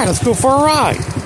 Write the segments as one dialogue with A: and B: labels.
A: right, let's go for a ride.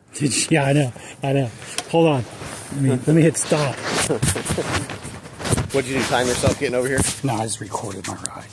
A: Did you? Yeah, I know. I know. Hold on. Let me, let me hit stop.
B: What'd you do? Time yourself getting over here?
A: No, I just recorded my ride.